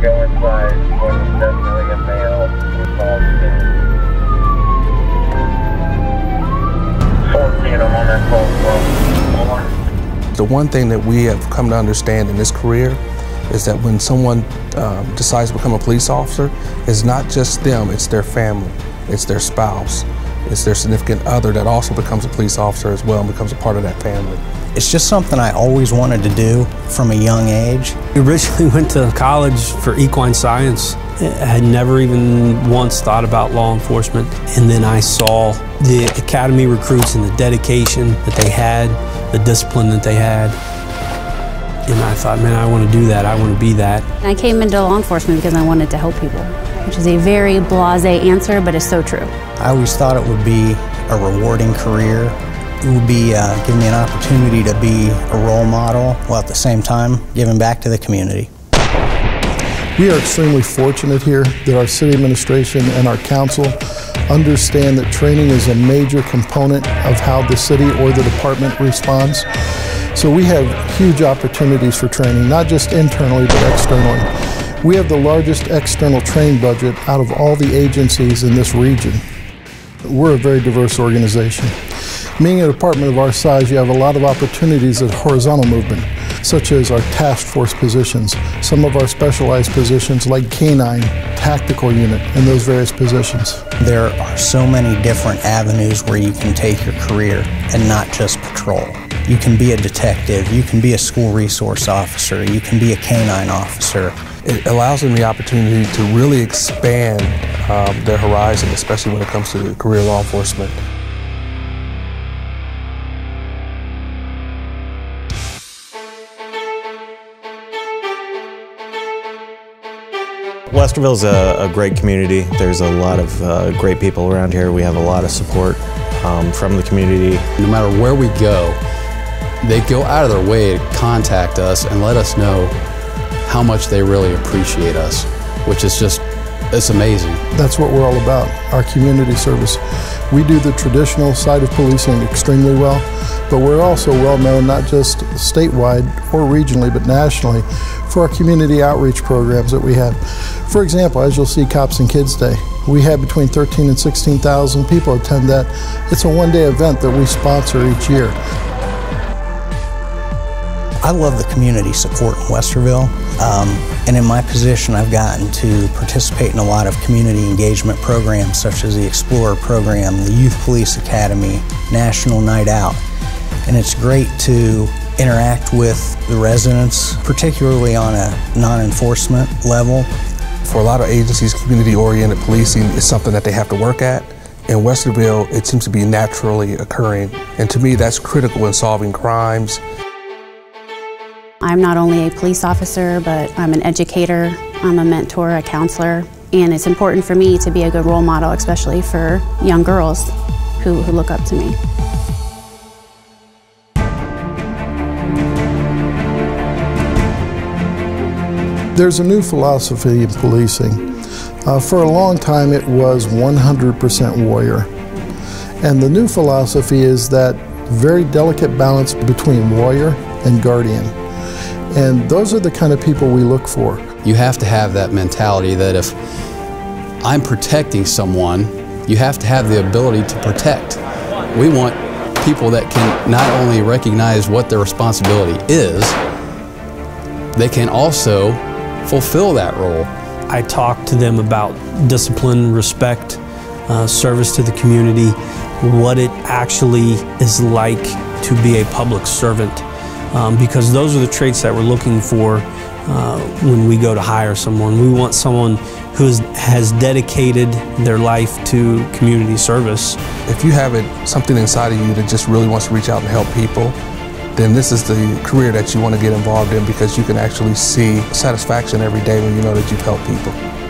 go inside. Was definitely a male involved in 14, I'm on that call. The one thing that we have come to understand in this career is that when someone um, decides to become a police officer, it's not just them, it's their family, it's their spouse, it's their significant other that also becomes a police officer as well and becomes a part of that family. It's just something I always wanted to do from a young age. I originally went to college for equine science. I had never even once thought about law enforcement. And then I saw the academy recruits and the dedication that they had, the discipline that they had. And I thought, man, I want to do that. I want to be that. I came into law enforcement because I wanted to help people, which is a very blase answer, but it's so true. I always thought it would be a rewarding career. It would be uh, giving me an opportunity to be a role model while at the same time giving back to the community. We are extremely fortunate here that our city administration and our council understand that training is a major component of how the city or the department responds. So we have huge opportunities for training, not just internally but externally. We have the largest external training budget out of all the agencies in this region. We're a very diverse organization. Being a department of our size, you have a lot of opportunities at horizontal movement, such as our task force positions, some of our specialized positions like canine, tactical unit, and those various positions. There are so many different avenues where you can take your career and not just patrol. You can be a detective, you can be a school resource officer, you can be a canine officer. It allows them the opportunity to really expand um, their horizon, especially when it comes to career law enforcement. Westerville's a, a great community. There's a lot of uh, great people around here. We have a lot of support um, from the community. No matter where we go, they go out of their way to contact us and let us know how much they really appreciate us, which is just, it's amazing. That's what we're all about, our community service. We do the traditional side of policing extremely well, but we're also well known not just statewide or regionally, but nationally for our community outreach programs that we have. For example, as you'll see Cops and Kids Day, we have between 13 and 16,000 people attend that. It's a one-day event that we sponsor each year. I love the community support in Westerville, um, and in my position, I've gotten to participate in a lot of community engagement programs, such as the Explorer program, the Youth Police Academy, National Night Out, and it's great to interact with the residents, particularly on a non-enforcement level. For a lot of agencies, community-oriented policing is something that they have to work at. In Westerville, it seems to be naturally occurring, and to me, that's critical in solving crimes. I'm not only a police officer, but I'm an educator, I'm a mentor, a counselor, and it's important for me to be a good role model, especially for young girls who, who look up to me. There's a new philosophy in policing. Uh, for a long time, it was 100% warrior. And the new philosophy is that very delicate balance between warrior and guardian. And those are the kind of people we look for. You have to have that mentality that if I'm protecting someone, you have to have the ability to protect. We want people that can not only recognize what their responsibility is, they can also fulfill that role. I talk to them about discipline, respect, uh, service to the community, what it actually is like to be a public servant, um, because those are the traits that we're looking for uh, when we go to hire someone. We want someone who has dedicated their life to community service. If you have it, something inside of you that just really wants to reach out and help people, then this is the career that you want to get involved in because you can actually see satisfaction every day when you know that you've helped people.